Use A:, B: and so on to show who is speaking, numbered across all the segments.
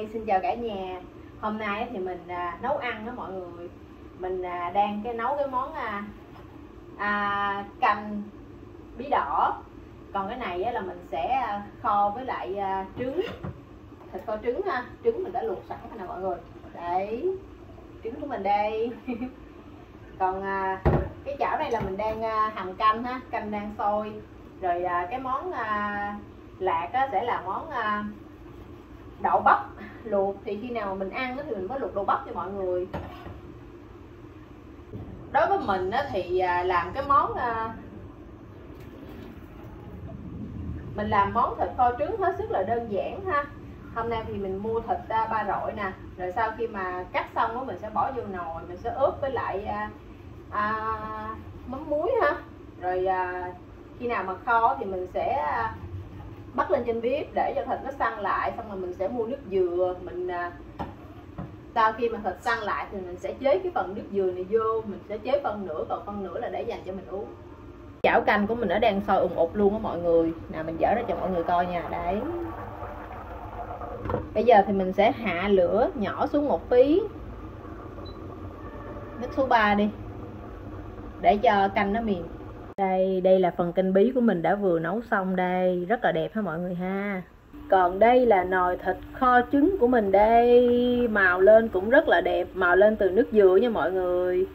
A: Hi, xin chào cả nhà. Hôm nay thì mình à, nấu ăn đó mọi người. Mình à, đang cái nấu cái món à, à, canh bí đỏ. Còn cái này á, là mình sẽ à, kho với lại à, trứng. Thịt kho trứng ha Trứng mình đã luộc sẵn rồi nè mọi người. Đấy Trứng của mình đây. Còn à, cái chảo này là mình đang à, hầm canh ha Canh đang sôi. Rồi à, cái món à, lạc á, sẽ là món à, đậu bắp luộc. Thì khi nào mình ăn thì mình mới luộc đậu bắp cho mọi người. Đối với mình thì à, làm cái món à, mình làm món thịt kho trứng hết sức là đơn giản ha. Hôm nay thì mình mua thịt à, ba rọi nè. Rồi sau khi mà cắt xong á mình sẽ bỏ vô nồi mình sẽ ướp với lại à, à, mắm muối ha. Rồi à, khi nào mà kho thì mình sẽ à, lên trên bếp để cho thịt nó săn lại, xong rồi mình sẽ mua nước dừa. Mình à, sau khi mà thịt săn lại thì mình sẽ chế cái phần nước dừa này vô, mình sẽ chế phần nửa, còn phần nửa là để dành cho mình uống. Chảo canh của mình nó đang sôi ùng ụt luôn á mọi người. Nào mình dở ra cho mọi người coi nha, đấy. Bây giờ thì mình sẽ hạ lửa nhỏ xuống một tí. Nước số 3 đi, để cho canh nó mềm đây đây là phần canh bí của mình đã vừa nấu xong đây. Rất là đẹp ha mọi người ha? Còn đây là nồi thịt kho trứng của mình đây. Màu lên cũng rất là đẹp màu lên từ nước dừa nha mọi người.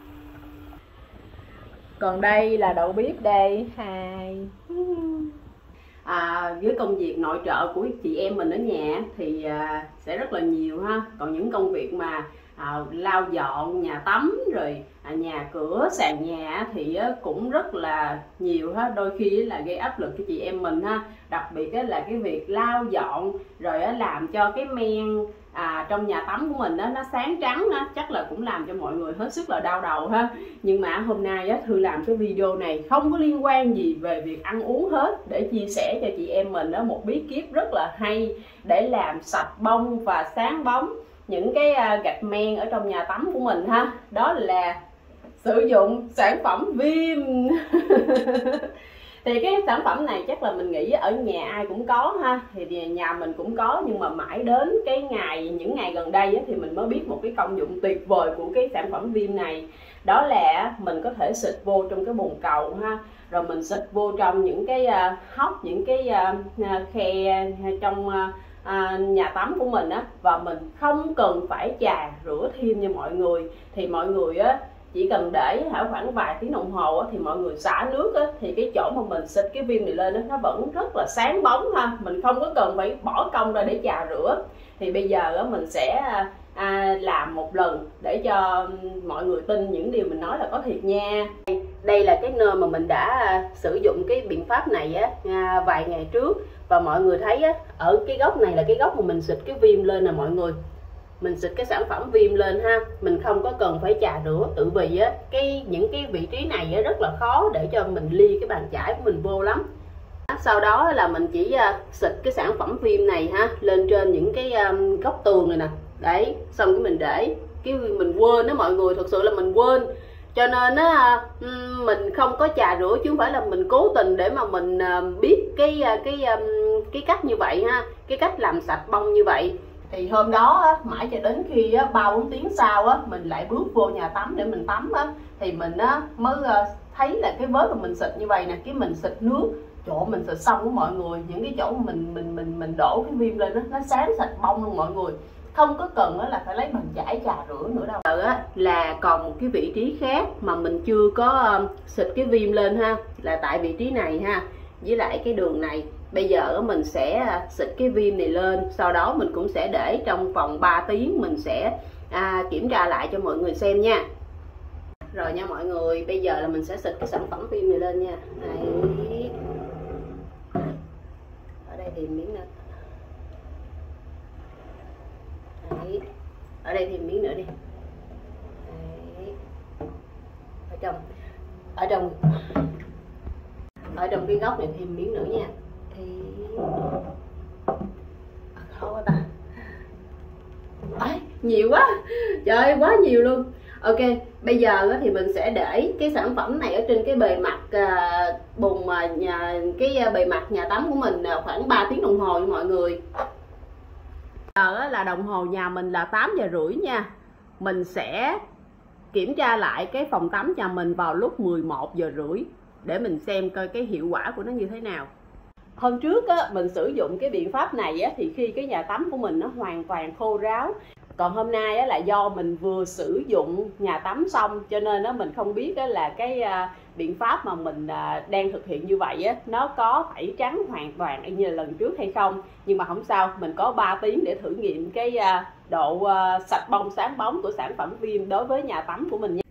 A: Còn đây là đậu bếp đây hai.
B: À, với công việc nội trợ của chị em mình ở nhà thì à, sẽ rất là nhiều ha. Còn những công việc mà à, lau dọn nhà tắm rồi à, nhà cửa sàn nhà thì á, cũng rất là nhiều ha. Đôi khi là gây áp lực cho chị em mình ha. Đặc biệt á, là cái việc lau dọn rồi á, làm cho cái men à, trong nhà tắm của mình á, nó sáng trắng á, chắc là cũng làm cho mọi người hết sức là đau đầu ha. Nhưng mà hôm nay á, thư làm cái video này không có liên quan gì về việc ăn uống hết để chia sẻ cho chị em mình á, một bí kíp rất là hay để làm sạch bông và sáng bóng những cái à, gạch men ở trong nhà tắm của mình ha. Đó là sử dụng sản phẩm viêm thì cái sản phẩm này chắc là mình nghĩ ở nhà ai cũng có ha. Thì nhà mình cũng có, nhưng mà mãi đến cái ngày, những ngày gần đây thì mình mới biết một cái công dụng tuyệt vời của cái sản phẩm viêm này. Đó là mình có thể xịt vô trong cái bồn cầu ha. Rồi mình xịt vô trong những cái à, hốc, những cái à, khe trong à, nhà tắm của mình á và mình không cần phải chà rửa thêm như mọi người. Thì mọi người á chỉ cần để hả khoảng vài tiếng đồng hồ á, thì mọi người xả nước á, thì cái chỗ mà mình xịt cái viên này lên á, nó vẫn rất là sáng bóng ha. Mình không có cần phải bỏ công ra để chà rửa. Thì bây giờ á, mình sẽ à, à, làm một lần để cho mọi người tin những điều mình nói là có thiệt nha. Đây là cái nơi mà mình đã sử dụng cái biện pháp này á à, vài ngày trước. Và mọi người thấy á ở cái góc này là cái góc mà mình xịt cái viêm lên nè mọi người. Mình xịt cái sản phẩm viêm lên ha mình không có cần phải chà rửa tự vì á cái những cái vị trí này á, rất là khó để cho mình ly cái bàn chải của mình vô lắm. Sau đó là mình chỉ à, xịt cái sản phẩm viêm này ha lên trên những cái à, góc tường này nè đấy xong cái mình để cái mình quên đó mọi người thật sự là mình quên. Cho nên á mình không có trà rửa chứ không phải là mình cố tình để mà mình ờ, biết cái ờ, cái cái cách như vậy ha cái cách làm sạch bông như vậy. Thì hôm đó á, mãi cho đến khi á, ba bốn tiếng sau á, mình lại bước vô nhà tắm để mình tắm á, thì mình á, mới ờ, thấy là cái vết mà mình xịt như vậy nè cái mình xịt nước chỗ mình xịt xong của mọi người những cái chỗ mình mình mình mình đổ cái viêm lên đó, nó sáng sạch bông luôn mọi người không có cần là phải lấy bàn chải trà rửa nữa đâu. Ừ ở là còn một cái vị trí khác mà mình chưa có um, xịt cái viêm lên ha là tại vị trí này ha. Với lại cái đường này bây giờ mình sẽ à, xịt cái viêm này lên sau đó mình cũng sẽ để trong vòng 3 tiếng mình sẽ à, kiểm tra lại cho mọi người xem nha. Rồi nha mọi người bây giờ là mình sẽ xịt cái sản phẩm viêm này lên nha. Đấy. ở đây thì miếng nữa Đấy ở đây thêm miếng nữa đi. Đấy. ở trong ở trong ở trong cái góc này thêm miếng nữa nha. Thì à, khó quá ta. Đấy, nhiều quá. Trời ơi quá nhiều luôn. Ok bây giờ thì mình sẽ để cái sản phẩm này ở trên cái bề mặt à, bồn à, nhà cái bề mặt nhà tắm của mình khoảng 3 tiếng đồng hồ mọi người giờ là đồng hồ nhà mình là 8 giờ rưỡi nha. Mình sẽ kiểm tra lại cái phòng tắm nhà mình vào lúc 11 giờ rưỡi để mình xem coi cái hiệu quả của nó như thế nào. Hôm trước á, mình sử dụng cái biện pháp này á, thì khi cái nhà tắm của mình nó hoàn toàn khô ráo còn hôm nay á, là do mình vừa sử dụng nhà tắm xong cho nên nó mình không biết á, là cái à, biện pháp mà mình à, đang thực hiện như vậy á, nó có tẩy trắng hoàn toàn như lần trước hay không. Nhưng mà không sao mình có 3 tiếng để thử nghiệm cái à, độ à, sạch bông sáng bóng của sản phẩm viêm đối với nhà tắm của mình nha.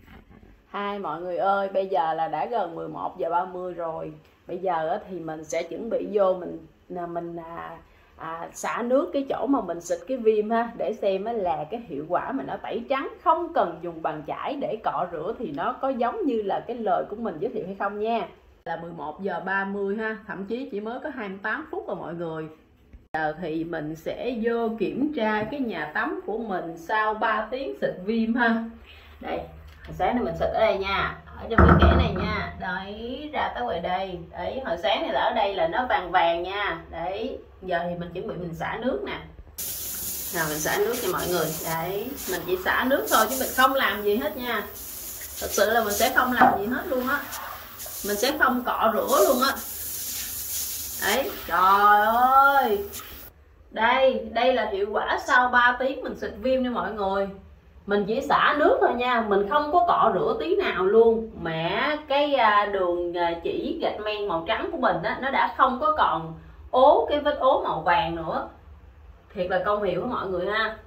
B: Hai mọi người ơi bây giờ là đã gần 11 giờ 30 rồi. Bây giờ thì mình sẽ chuẩn bị vô mình là mình à, à, xả nước cái chỗ mà mình xịt cái viêm ha để xem là cái hiệu quả mà nó tẩy trắng không cần dùng bàn chải để cọ rửa thì nó có giống như là cái lời của mình giới thiệu hay không nha. Là 11 giờ 30 ha thậm chí chỉ mới có 28 phút rồi mọi người. Giờ thì mình sẽ vô kiểm tra cái nhà tắm của mình sau 3 tiếng xịt viêm ha. Đây sáng nay mình xịt ở đây nha ở trong cái kẽ này nha. Đấy, ra tới ngoài đây. Đấy, hồi sáng này là ở đây là nó vàng vàng nha. Đấy, giờ thì mình chuẩn bị mình xả nước nè. Nào, mình xả nước cho mọi người. Đấy, mình chỉ xả nước thôi chứ mình không làm gì hết nha. Thật sự là mình sẽ không làm gì hết luôn á. Mình sẽ không cọ rửa luôn á. Đấy, trời ơi. Đây đây là hiệu quả sau 3 tiếng mình xịt viêm nha mọi người mình chỉ xả nước thôi nha mình không có cọ rửa tí nào luôn. Mẹ cái à, đường à, chỉ gạch men màu trắng của mình á nó đã không có còn ố cái vết ố màu vàng nữa. Thiệt là công hiệu của mọi người ha.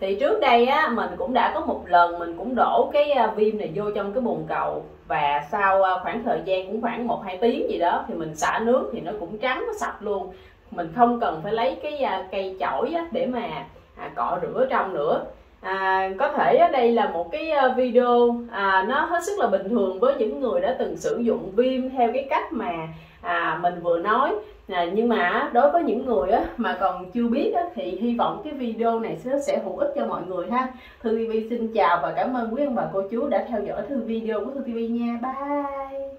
B: Thì trước đây á mình cũng đã có một lần mình cũng đổ cái à, viêm này vô trong cái bồn cầu. Và sau khoảng thời gian cũng khoảng một hai tiếng gì đó thì mình xả nước thì nó cũng trắng nó sạch luôn. Mình không cần phải lấy cái cây chổi á, để mà cọ rửa trong nữa à, có thể đây là một cái ờ, video à, nó hết sức là bình thường với những người đã từng sử dụng viêm theo cái cách mà à, mình vừa nói. À, nhưng mà đối với những người á, mà còn chưa biết á, thì hy vọng cái video này sẽ, sẽ hữu ích cho mọi người ha. Thư TV xin chào và cảm ơn quý ông bà cô chú đã theo dõi thư video của Thư TV nha. Bye!